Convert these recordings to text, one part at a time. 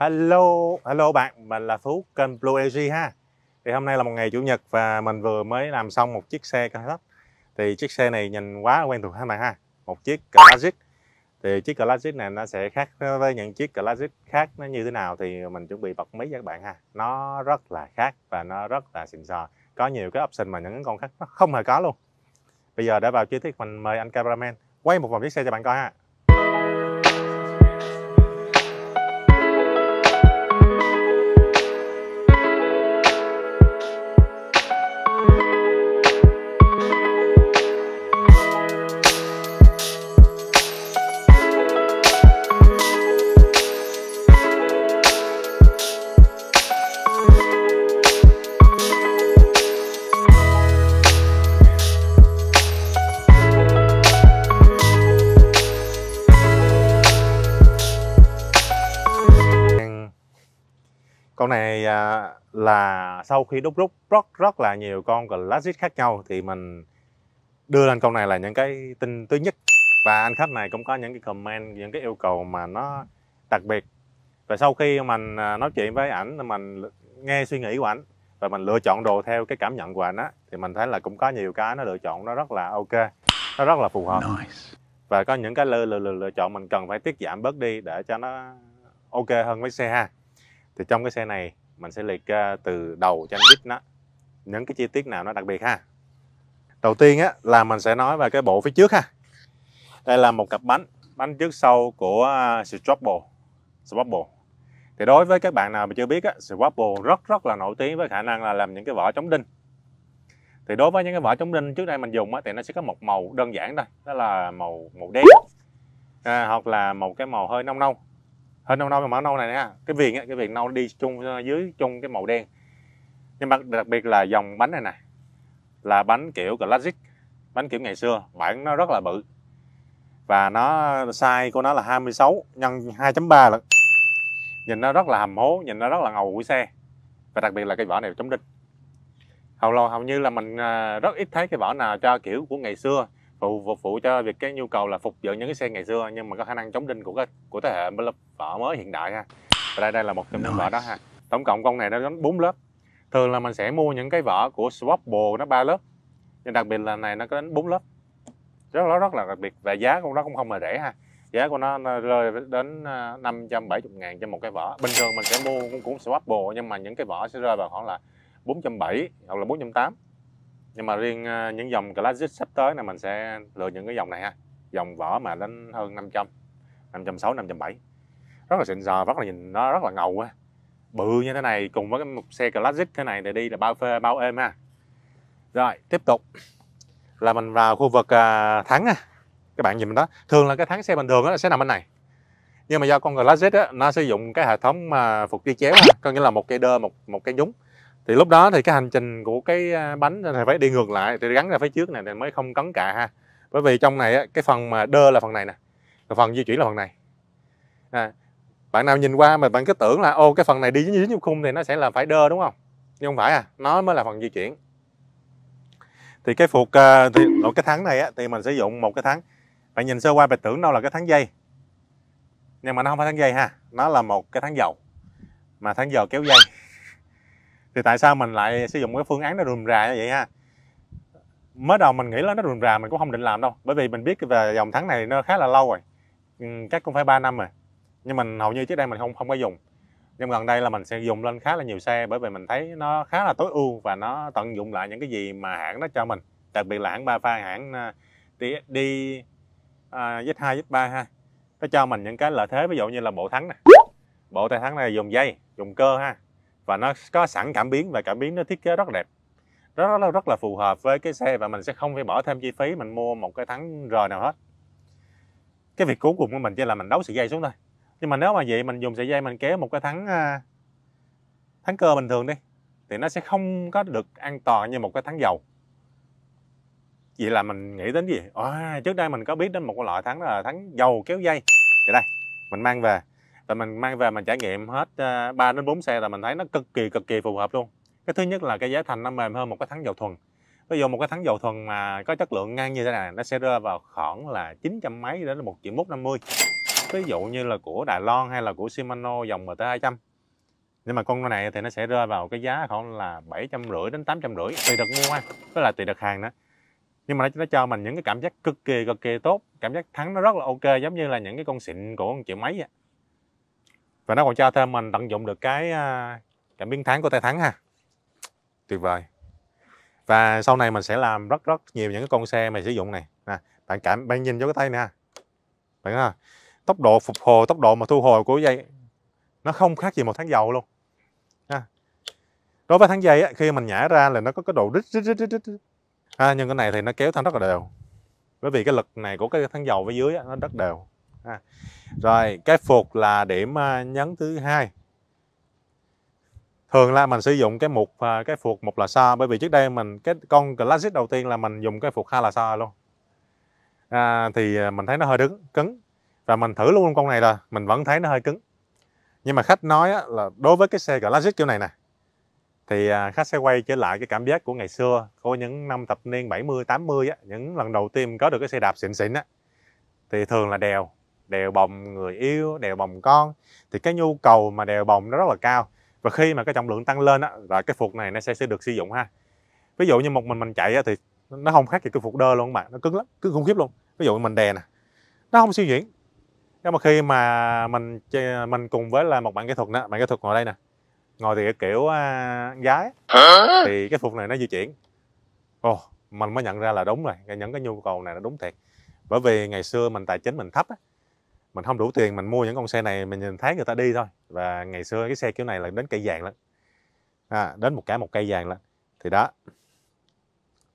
Hello, hello bạn, mình là Phú kênh Blue LG ha. Thì hôm nay là một ngày chủ nhật và mình vừa mới làm xong một chiếc xe cao cấp. Thì chiếc xe này nhìn quá quen thuộc ha bạn ha. Một chiếc Classic. Thì chiếc Classic này nó sẽ khác với những chiếc Classic khác nó như thế nào thì mình chuẩn bị bật mí cho các bạn ha. Nó rất là khác và nó rất là xịn sò. Có nhiều cái option mà những con khác nó không hề có luôn. Bây giờ để vào chi tiết mình mời anh cameraman quay một vòng chiếc xe cho bạn coi ha. Con này à, là sau khi đúc rút rất rất là nhiều con classic khác nhau thì mình đưa lên con này là những cái tin thứ nhất. Và anh khách này cũng có những cái comment những cái yêu cầu mà nó đặc biệt. Và sau khi mình à, nói chuyện với ảnh mình nghe suy nghĩ của ảnh và mình lựa chọn đồ theo cái cảm nhận của ảnh á thì mình thấy là cũng có nhiều cái nó lựa chọn nó rất là ok nó rất là phù hợp. Nice. và có những cái lựa, lựa, lựa, lựa chọn mình cần phải tiết giảm bớt đi để cho nó ok hơn với xe ha thì trong cái xe này mình sẽ liệt ra từ đầu cho đến biết nó. Những cái chi tiết nào nó đặc biệt ha. Đầu tiên á là mình sẽ nói về cái bộ phía trước ha. Đây là một cặp bánh bánh trước sau của à, Swappable Swappable thì đối với các bạn nào mà chưa biết á Swapple rất rất là nổi tiếng với khả năng là làm những cái vỏ chống đinh. Thì đối với những cái vỏ chống đinh trước đây mình dùng á, thì nó sẽ có một màu đơn giản thôi đó là màu màu đen. À, hoặc là một cái màu hơi nông nông hơi nâu nâu màu nâu này nè. Cái viền cái viền nâu đi chung ờ, dưới chung cái màu đen. Nhưng mà đặc biệt là dòng bánh này này là bánh kiểu classic, bánh kiểu ngày xưa bản nó rất là bự. Và nó, size của nó là 26 nhân 2.3 lận. Nhìn nó rất là hầm hố, nhìn nó rất là ngầu của xe. Và đặc biệt là cái vỏ này chống đinh. Hầu lâu hầu như là mình ờ, rất ít thấy cái vỏ nào cho kiểu của ngày xưa phụ phục vụ cho việc cái nhu cầu là phục vụ những cái xe ngày xưa nhưng mà có khả năng chống đinh của cái của thế hệ vỏ mới hiện đại ha. Và đây đây là một trong những vỏ đó ha. Tổng cộng con này nó đến 4 lớp. Thường là mình sẽ mua những cái vỏ của Swapple nó ba lớp. Nhưng đặc biệt là này nó có đến 4 lớp. Rất rất rất là đặc biệt. Và giá của nó cũng không hề rẻ ha. Giá của nó, nó rơi đến 570 à, ngàn cho một cái vỏ bình thường mình sẽ mua cũng, cũng Swapple nhưng mà những cái vỏ sẽ rơi vào khoảng là 470 hoặc là 480 nhưng mà riêng ờ, những dòng Classic sắp tới này mình sẽ lựa những cái dòng này ha. Dòng vỏ mà đến hơn 500 560 570 rất là xịn sò rất là nhìn nó rất là ngầu á bự như thế này cùng với một xe Classic thế này để đi là bao phê, bao êm ha. Rồi, tiếp tục. Là mình vào khu vực à, thắng á các bạn nhìn đó, thường là cái thắng xe bình thường đó sẽ nằm bên này. Nhưng mà do con Classic á, nó sử dụng cái hệ thống mà phục đi chéo có nghĩa là một cây đơ, một một cái nhúng thì lúc đó thì cái hành trình của cái bánh này phải đi ngược lại thì gắn ra phía trước này thì mới không cấn cạ ha. Bởi vì trong này cái phần mà đơ là phần này nè phần di chuyển là phần này. À, bạn nào nhìn qua mà bạn cứ tưởng là ô cái phần này đi dính dính khung thì nó sẽ là phải đơ đúng không? Nhưng không phải à nó mới là phần di chuyển. Thì cái phục à, thì ở cái thắng này á, thì mình sử dụng một cái thắng bạn nhìn sơ qua bạn tưởng đâu là cái thắng dây nhưng mà nó không phải thắng dây ha nó là một cái thắng dầu mà thắng dầu kéo dây thì tại sao mình lại sử dụng cái phương án nó rườm rà như vậy ha? Mới đầu mình nghĩ là nó rườm rà mình cũng không định làm đâu bởi vì mình biết về dòng thắng này nó khá là lâu rồi. Ừ, chắc cũng phải 3 năm rồi. Nhưng mình hầu như trước đây mình không không có dùng. Nhưng gần đây là mình sẽ dùng lên khá là nhiều xe bởi vì mình thấy nó khá là tối ưu và nó tận dụng lại những cái gì mà hãng nó cho mình. Đặc biệt là hãng ba pha hãng uh, đi Z2 Z3 ha. Nó cho mình những cái lợi thế ví dụ như là bộ thắng này bộ tay thắng này dùng dây dùng cơ ha và nó có sẵn cảm biến và cảm biến nó thiết kế rất đẹp. Rất là rất là phù hợp với cái xe và mình sẽ không phải bỏ thêm chi phí mình mua một cái thắng r nào hết. Cái việc cuối cùng của mình chỉ là mình đấu sợi dây xuống thôi. Nhưng mà nếu mà vậy mình dùng sợi dây mình kéo một cái thắng à, thắng cơ bình thường đi thì nó sẽ không có được an toàn như một cái thắng dầu. Vậy là mình nghĩ đến gì? À, trước đây mình có biết đến một loại thắng là thắng dầu kéo dây. Thì đây mình mang về tại mình mang về mình trải nghiệm hết ờ, 3 đến 4 xe là mình thấy nó cực kỳ cực kỳ phù hợp luôn. Cái thứ nhất là cái giá thành nó mềm hơn một cái thắng dầu thuần. Ví dụ một cái thắng dầu thuần mà có chất lượng ngang như thế này nó sẽ rơi vào khoảng là 900 mấy đến một triệu mốt 50 ví dụ như là của Đài Loan hay là của Shimano dòng MT200 nhưng mà con này thì nó sẽ rơi vào cái giá khoảng là bảy trăm rưỡi đến tám trăm rưỡi tùy đợt mua với là tùy đợt hàng nữa. Nhưng mà nó, nó cho mình những cái cảm giác cực kỳ cực kỳ tốt. Cảm giác thắng nó rất là ok giống như là những cái con xịn của một triệu mấy vậy và nó còn cho thêm mình tận dụng được cái à, cảm biến thắng của tay thắng ha. Tuyệt vời. Và sau này mình sẽ làm rất rất nhiều những cái con xe mà sử dụng này. Nè bạn cảm bạn nhìn vô cái tay nè. Bạn thấy tốc độ phục hồi tốc độ mà thu hồi của dây nó không khác gì một tháng dầu luôn. Ha. đối với tháng dây á, khi mình nhả ra là nó có cái độ rít rít rít rít. Ha, nhưng cái này thì nó kéo thanh rất là đều. Bởi vì cái lực này của cái tháng dầu phía dưới á, nó rất đều ha. rồi cái phục là điểm à, nhấn thứ hai. Thường là mình sử dụng cái mục à, cái phục một là sa bởi vì trước đây mình cái con classic đầu tiên là mình dùng cái phục hai là sa luôn. À, thì à, mình thấy nó hơi đứng cứng và mình thử luôn con này rồi mình vẫn thấy nó hơi cứng. Nhưng mà khách nói á, là đối với cái xe classic kiểu này nè thì khách sẽ quay trở lại cái cảm giác của ngày xưa của những năm thập niên 70 80 á, những lần đầu tiên có được cái xe đạp xịn xịn á thì thường là đèo đèo bồng người yêu đèo bồng con thì cái nhu cầu mà đèo bồng nó rất là cao. Và khi mà cái trọng lượng tăng lên á là cái phục này nó sẽ sẽ được sử dụng ha. Ví dụ như một mình mình chạy á, thì nó không khác gì cái phục đơ luôn bạn nó cứng lắm cứng khủng khiếp luôn. Ví dụ mình đè nè nó không suy diễn. Nhưng mà khi mà mình mình cùng với là một bạn kỹ thuật đó bạn kỹ thuật ngồi đây nè ngồi thì cái kiểu uh, gái thì cái phục này nó di chuyển. Ồ oh, mình mới nhận ra là đúng rồi những cái nhu cầu này nó đúng thiệt. Bởi vì ngày xưa mình tài chính mình thấp á mình không đủ tiền mình mua những con xe này mình nhìn thấy người ta đi thôi. Và ngày xưa cái xe kiểu này là đến cây vàng lắm. À, đến một cả một cây vàng lắm thì đó.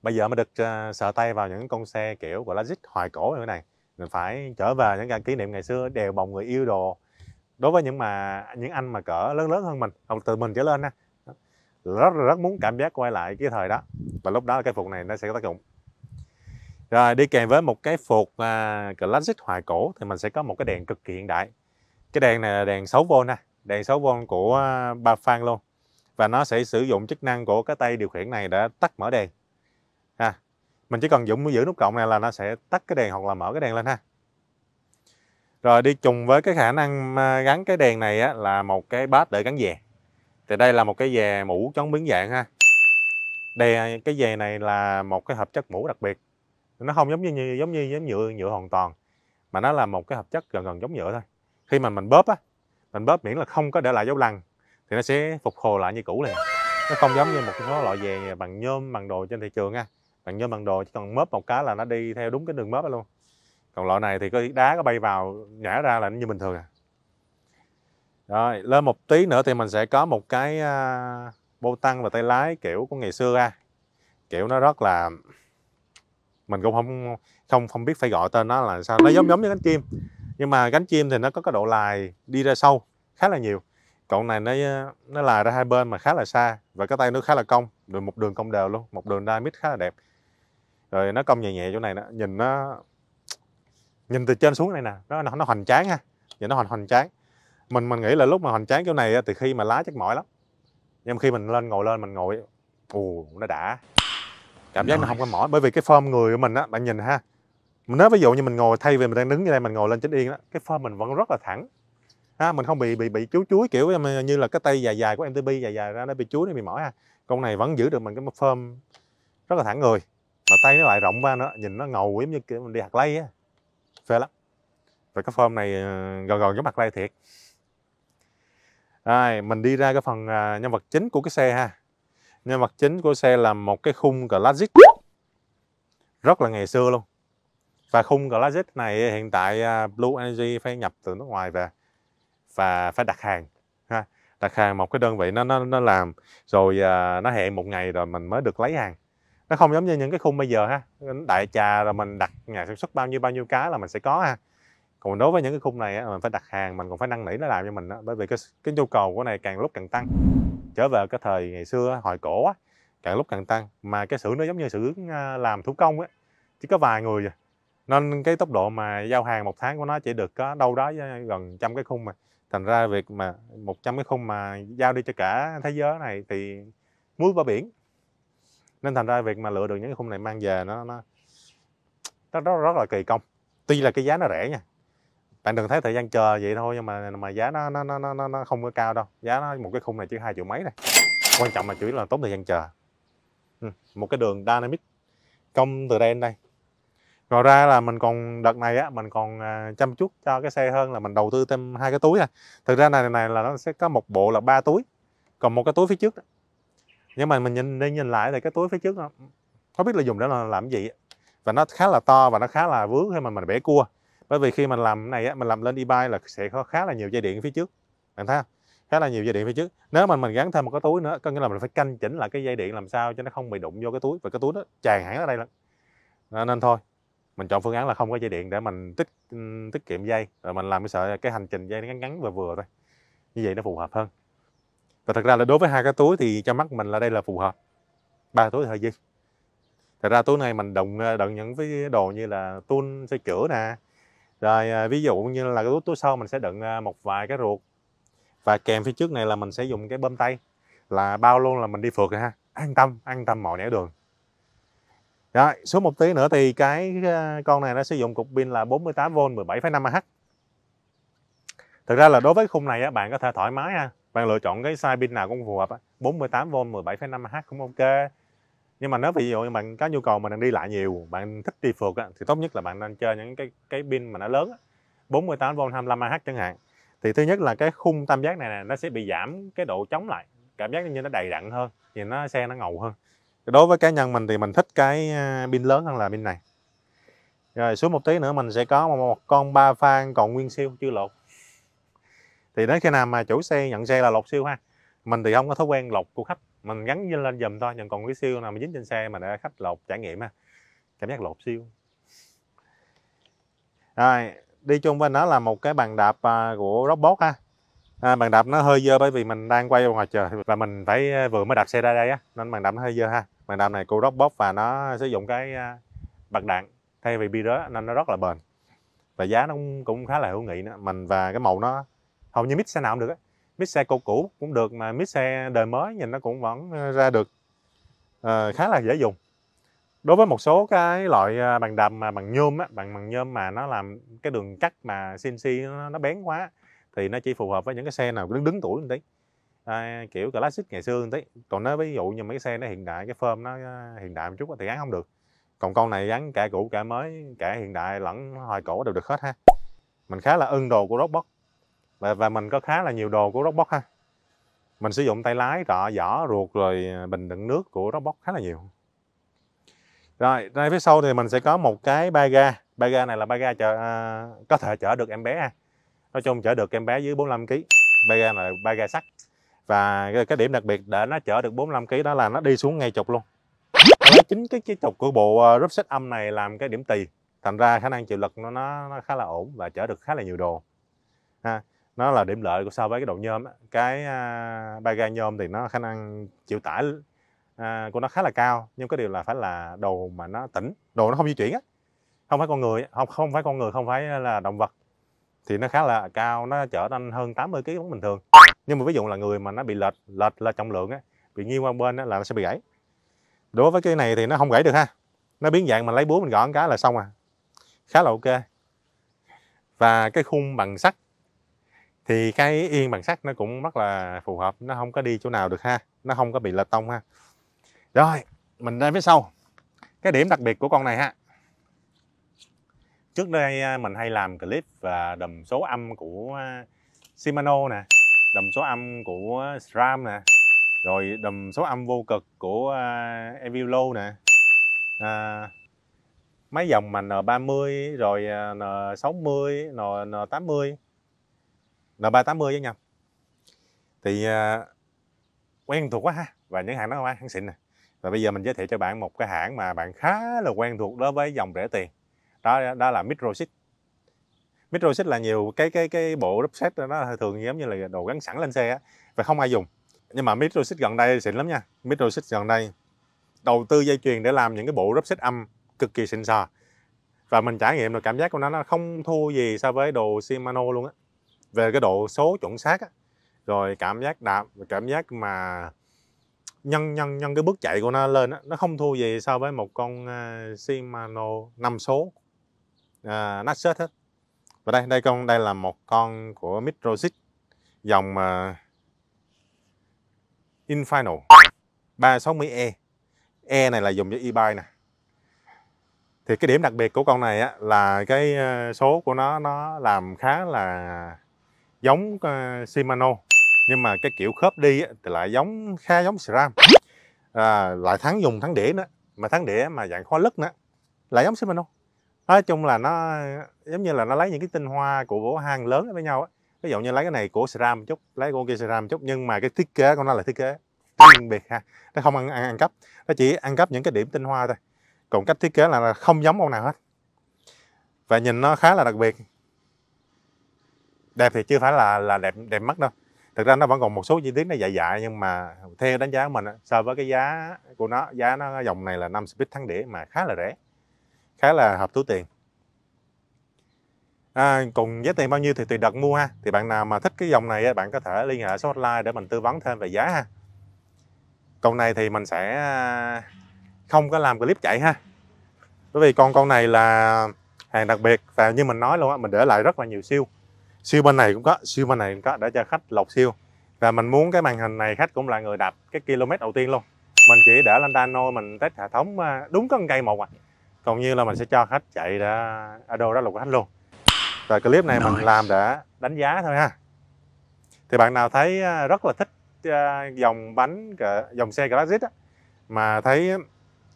Bây giờ mới được ờ, uh, sợ tay vào những con xe kiểu gọi là Lazic hoài cổ như thế này. Mình phải trở về những cái kỷ niệm ngày xưa đèo bồng người yêu đồ. Đối với những mà những anh mà cỡ lớn lớn hơn mình hoặc từ mình trở lên nè rất rất muốn cảm giác quay lại cái thời đó. Và lúc đó cái phục này nó sẽ có tác dụng rồi đi kèm với một cái phục uh, à, classic hoài cổ thì mình sẽ có một cái đèn cực kỳ hiện đại. Cái đèn này là đèn 6V nè đèn 6V của uh, ba phan luôn. Và nó sẽ sử dụng chức năng của cái tay điều khiển này để tắt mở đèn ha. Mình chỉ cần dùng giữ nút cộng này là nó sẽ tắt cái đèn hoặc là mở cái đèn lên ha. Rồi đi chung với cái khả năng à, gắn cái đèn này á, là một cái bát để gắn dè. Thì đây là một cái dè mũ chống biến dạng ha. Đây cái dè này là một cái hợp chất mũ đặc biệt nó không giống như giống như giống nhựa nhựa hoàn toàn mà nó là một cái hợp chất gần gần giống nhựa thôi. Khi mà mình bóp á mình bóp miễn là không có để lại dấu lằn thì nó sẽ phục hồi lại như cũ liền. Nó không giống như một số loại dè bằng nhôm bằng đồ trên thị trường nha. Bằng nhôm bằng đồ chỉ cần mớp một cái là nó đi theo đúng cái đường mớp luôn. Còn loại này thì có đá có bay vào nhả ra là nó như bình thường à. Rồi lên một tí nữa thì mình sẽ có một cái uh, bô tăng và tay lái kiểu của ngày xưa ra kiểu nó rất là mình cũng không không không biết phải gọi tên nó là sao. Nó giống giống như cánh chim. Nhưng mà cánh chim thì nó có cái độ lài đi ra sâu khá là nhiều. Cậu này nó nó lài ra hai bên mà khá là xa và cái tay nó khá là cong được một đường cong đều luôn một đường mít khá là đẹp. Rồi nó cong nhẹ nhẹ chỗ này nó nhìn nó nhìn từ trên xuống này nè nó nó hoành tráng ha vậy nó hoành hoành tráng. Mình mình nghĩ là lúc mà hoành tráng kiểu này thì khi mà lái chắc mỏi lắm. Nhưng khi mình lên ngồi lên mình ngồi ù nó đã cảm giác nó không có mỏi bởi vì cái form người của mình á bạn nhìn ha. Nếu ví dụ như mình ngồi thay vì mình đang đứng như đây mình ngồi lên chính yên đó cái form mình vẫn rất là thẳng. Ha mình không bị bị bị chú chuối kiểu như là cái tay dài dài của MTB dài dài ra nó bị chuối nó bị mỏi ha. Con này vẫn giữ được mình cái form rất là thẳng người mà tay nó lại rộng ra nữa nhìn nó ngầu giống như kiểu mình đi hạt lây á. Phê lắm. Và cái form này ờ, gần gần giống hạt lây thiệt. Rồi mình đi ra cái phần à, nhân vật chính của cái xe ha nên mặt chính của xe là một cái khung classic. Rất là ngày xưa luôn. Và khung classic này hiện tại à, Blue Energy phải nhập từ nước ngoài về và phải đặt hàng ha. Đặt hàng một cái đơn vị nó nó nó làm rồi à, nó hẹn một ngày rồi mình mới được lấy hàng. Nó không giống như những cái khung bây giờ ha. Đại trà rồi mình đặt nhà sản xuất bao nhiêu bao nhiêu cái là mình sẽ có ha. Còn đối với những cái khung này á, mình phải đặt hàng mình còn phải năn nỉ nó làm cho mình đó. bởi vì cái cái nhu cầu của này càng lúc càng tăng trở về cái thời ngày xưa hồi cổ á, càng lúc càng tăng. Mà cái xưởng nó giống như xưởng à, làm thủ công á chỉ có vài người vậy nên cái tốc độ mà giao hàng một tháng của nó chỉ được có đâu đó gần trăm cái khung mà. Thành ra việc mà 100 cái khung mà giao đi cho cả thế giới này thì muối ba biển. Nên thành ra việc mà lựa được những cái khung này mang về nó nó nó rất, rất là kỳ công. Tuy là cái giá nó rẻ nha bạn đừng thấy thời gian chờ vậy thôi nhưng mà mà giá nó nó nó nó, nó không có cao đâu. Giá nó một cái khung này chỉ hai triệu mấy này. Quan trọng là chủ yếu là tốn thời gian chờ. Ừ. một cái đường dynamic công từ đây đến đây. Ngoài ra là mình còn đợt này á mình còn à, chăm chút cho cái xe hơn là mình đầu tư thêm hai cái túi à thực ra này này là nó sẽ có một bộ là ba túi còn một cái túi phía trước đó. nhưng mà mình nhìn đi nhìn lại thì cái túi phía trước đó, không biết là dùng để làm gì và nó khá là to và nó khá là vướng khi mà mình bẻ cua bởi vì khi mình làm này á, mình làm lên e-bike là sẽ có khá là nhiều dây điện phía trước. Bạn thấy không? Khá là nhiều dây điện phía trước. Nếu mà mình gắn thêm một cái túi nữa, có nghĩa là mình phải canh chỉnh lại cái dây điện làm sao cho nó không bị đụng vô cái túi và cái túi nó tràn hẳn ở đây lắm nên thôi, mình chọn phương án là không có dây điện để mình tiết tiết kiệm dây. Rồi mình làm cái sợi, cái hành trình dây nó ngắn ngắn vừa vừa thôi. Như vậy nó phù hợp hơn. Và thật ra là đối với hai cái túi thì cho mắt mình là đây là phù hợp. Ba túi hơi dư. Thật ra túi này mình đồng ờ, đựng những cái đồ như là tuôn sửa chữa nè rồi à, ví dụ như là cái túi, túi sau mình sẽ đựng à, một vài cái ruột. Và kèm phía trước này là mình sẽ dùng cái bơm tay. Là bao luôn là mình đi phượt rồi ha. An tâm an tâm mọi nẻo đường. Rồi xuống một tí nữa thì cái à, con này nó sử dụng cục pin là 48V 17,5Ah thực ra là đối với khung này á, bạn có thể thoải mái ha. Bạn lựa chọn cái size pin nào cũng phù hợp 48V 17,5Ah cũng ok nhưng mà nếu ví dụ như bạn có nhu cầu mà đang đi lại nhiều bạn thích đi phượt á, thì tốt nhất là bạn nên chơi những cái cái pin mà nó lớn á, 48V 25Ah chẳng hạn. Thì thứ nhất là cái khung tam giác này nè nó sẽ bị giảm cái độ chống lại cảm giác như nó đầy đặn hơn thì nó xe nó ngầu hơn. Đối với cá nhân mình thì mình thích cái à, pin lớn hơn là pin này. Rồi xuống một tí nữa mình sẽ có một con ba phan còn nguyên siêu chưa lột. Thì đến khi nào mà chủ xe nhận xe là lột siêu ha. Mình thì không có thói quen lột của khách mình gắn lên dùm thôi nhưng còn cái siêu nào mà dính trên xe mà để khách lột trải nghiệm ha cảm giác lột siêu rồi đi chung bên nó là một cái bàn đạp à, của robot ha. À, bàn đạp nó hơi dơ bởi vì mình đang quay ngoài trời và mình phải à, vừa mới đạp xe ra đây á nên bàn đạp nó hơi dơ ha. Bàn đạp này của robot và nó sử dụng cái à, bạc đạn thay vì bi rớ nên nó rất là bền. Và giá nó cũng, cũng khá là hữu nghị nữa. Mình và cái màu nó hầu như mix xe nào cũng được á mít xe cũ cũ cũng được mà mít xe đời mới nhìn nó cũng vẫn ờ, ra được uh, khá là dễ dùng. Đối với một số cái loại ờ, bằng bàn mà bằng nhôm á bằng bằng nhôm mà nó làm cái đường cắt mà CNC nó, nó bén quá thì nó chỉ phù hợp với những cái xe nào đứng đứng tuổi một tí. À, kiểu classic ngày xưa một tí. Còn nếu ví dụ như mấy cái xe nó hiện đại cái form nó hiện đại một chút thì gắn không được. Còn con này gắn cả cũ cả mới cả hiện đại lẫn hoài cổ đều được hết ha. Mình khá là ưng đồ của robot và, và mình có khá là nhiều đồ của Rockbox ha mình sử dụng tay lái rọ vỏ ruột rồi à, bình đựng nước của Rockbox khá là nhiều rồi, đây phía sau thì mình sẽ có một cái ba ga. Ba ga này là ba ga chở, à, có thể chở được em bé ha. Nói chung chở được em bé dưới 45 kg. Ba ga này là ba ga sắt. Và cái, điểm đặc biệt để nó chở được 45 kg đó là nó đi xuống ngay trục luôn. Đó chính cái cái trục của bộ à, rúp set âm này làm cái điểm tì. Thành ra khả năng chịu lực nó, nó nó khá là ổn và chở được khá là nhiều đồ. Ha. Nó là điểm lợi của so với cái độ nhôm Cái uh, ba ga nhôm thì nó khả năng chịu tải uh, của nó khá là cao nhưng có điều là phải là đồ mà nó tỉnh đồ nó không di chuyển á. Không phải con người không không phải con người không phải là động vật. Thì nó khá là cao nó chở lên hơn 80 kg bình thường. Nhưng mà ví dụ là người mà nó bị lệch lệch là trọng lượng á bị nghiêng qua bên á, là nó sẽ bị gãy. Đối với cái này thì nó không gãy được ha. Nó biến dạng mình lấy búa mình gõ cái là xong à. Khá là ok. Và cái khung bằng sắt thì cái yên bằng sắt nó cũng rất là phù hợp nó không có đi chỗ nào được ha nó không có bị lệch tông ha. Rồi mình ra phía sau. Cái điểm đặc biệt của con này ha. Trước đây à, mình hay làm clip và đầm số âm của à, Shimano nè đầm số âm của SRAM nè rồi đầm số âm vô cực của à, EVILO nè. À, mấy dòng mà N30 rồi N60 N, N80 N380 với nhau. Thì uh, quen thuộc quá ha và những hãng đó hãng xịn nè. Và bây giờ mình giới thiệu cho bạn một cái hãng mà bạn khá là quen thuộc đối với dòng rẻ tiền. Đó đó là Microchip Microchip là nhiều cái cái cái bộ set nó thường giống như là đồ gắn sẵn lên xe á và không ai dùng. Nhưng mà Microchip gần đây xịn lắm nha. Microchip gần đây đầu tư dây chuyền để làm những cái bộ set âm cực kỳ xịn sò. Và mình trải nghiệm được cảm giác của nó nó không thua gì so với đồ Shimano luôn á về cái độ số chuẩn xác á rồi cảm giác đạp cảm giác mà nhân nhân nhân cái bước chạy của nó lên á, nó không thua gì so với một con uh, Shimano 5 số uh, Nexus hết. Và đây đây con đây là một con của Mitrosic dòng uh, Infinal 360E E. Này là dùng cho e-bike nè. Thì cái điểm đặc biệt của con này á, là cái à, số của nó nó làm khá là giống uh, Shimano. Nhưng mà cái kiểu khớp đi á, thì lại giống khá giống SRAM à, lại thắng dùng thắng đĩa nữa. Mà thắng đĩa mà dạng khóa lứt nữa lại giống Shimano. Nói chung là nó giống như là nó lấy những cái tinh hoa của hàng lớn với nhau á. Ví dụ như lấy cái này của SRAM chút lấy của kia SRAM chút nhưng mà cái thiết kế của nó là thiết kế riêng biệt ha. Nó không ăn, ăn ăn cấp nó chỉ ăn cấp những cái điểm tinh hoa thôi. Còn cách thiết kế là không giống ông nào hết. Và nhìn nó khá là đặc biệt đẹp thì chưa phải là là đẹp đẹp mắt đâu. Thực ra nó vẫn còn một số chi tiết nó dài dài nhưng mà theo đánh giá của mình so với cái giá của nó giá nó dòng này là 5 speed thắng đĩa mà khá là rẻ khá là hợp túi tiền. À, cùng giá tiền bao nhiêu thì tùy đặt mua ha. Thì bạn nào mà thích cái dòng này bạn có thể liên hệ số hotline để mình tư vấn thêm về giá ha. Con này thì mình sẽ à, không có làm clip chạy ha. Bởi vì con con này là hàng đặc biệt và như mình nói luôn á mình để lại rất là nhiều siêu siêu bên này cũng có siêu bên này cũng có để cho khách lọc siêu. Và mình muốn cái màn hình này khách cũng là người đạp cái km đầu tiên luôn. Mình chỉ để lên dyno mình test hệ thống à, đúng có cây một à. Còn như là mình sẽ cho khách chạy ở đâu đó lục khách luôn. Rồi clip này mình làm để đánh giá thôi ha. Thì bạn nào thấy à, rất là thích à, dòng bánh dòng xe classic á, mà thấy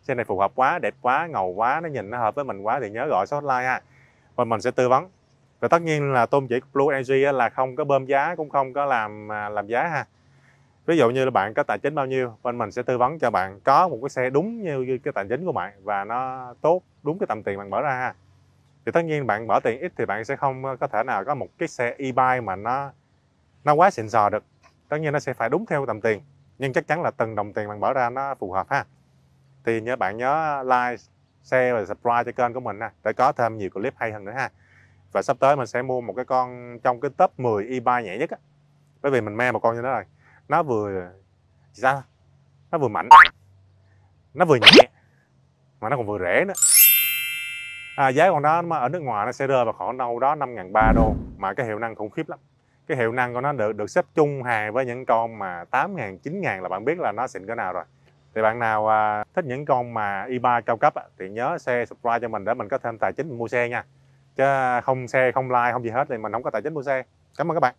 xe này phù hợp quá đẹp quá ngầu quá nó nhìn nó hợp với mình quá thì nhớ gọi số hotline ha. Và mình sẽ tư vấn và tất nhiên là tôm chỉ Blue Energy là không có bơm giá, cũng không có làm à, làm giá ha. Ví dụ như là bạn có tài chính bao nhiêu, bên mình sẽ tư vấn cho bạn có một cái xe đúng như cái tài chính của bạn và nó tốt, đúng cái tầm tiền bạn bỏ ra ha. Thì tất nhiên bạn bỏ tiền ít thì bạn sẽ không có thể nào có một cái xe e-bike mà nó nó quá xịn sò được. Tất nhiên nó sẽ phải đúng theo tầm tiền, nhưng chắc chắn là từng đồng tiền bạn bỏ ra nó phù hợp ha. Thì nhớ bạn nhớ like, share và subscribe cho kênh của mình ha, để có thêm nhiều clip hay hơn nữa ha và sắp tới mình sẽ mua một cái con trong cái top 10 e-bike nhẹ nhất á. Bởi vì mình me một con như thế này nó vừa sao? Nó vừa mạnh. Nó vừa nhẹ. Mà nó còn vừa rẻ nữa. À, giá con đó mà ở nước ngoài nó sẽ rơi vào khoảng đâu đó năm ngàn ba đô. Mà cái hiệu năng khủng khiếp lắm. Cái hiệu năng của nó được được xếp chung hàng với những con mà 8 ngàn 9 ngàn là bạn biết là nó xịn cỡ nào rồi. Thì bạn nào à, thích những con mà e cao cấp à, thì nhớ xe subscribe cho mình để mình có thêm tài chính mình mua xe nha chứ không xe, không like, không gì hết thì mình không có tài chính mua xe. Cảm ơn các bạn.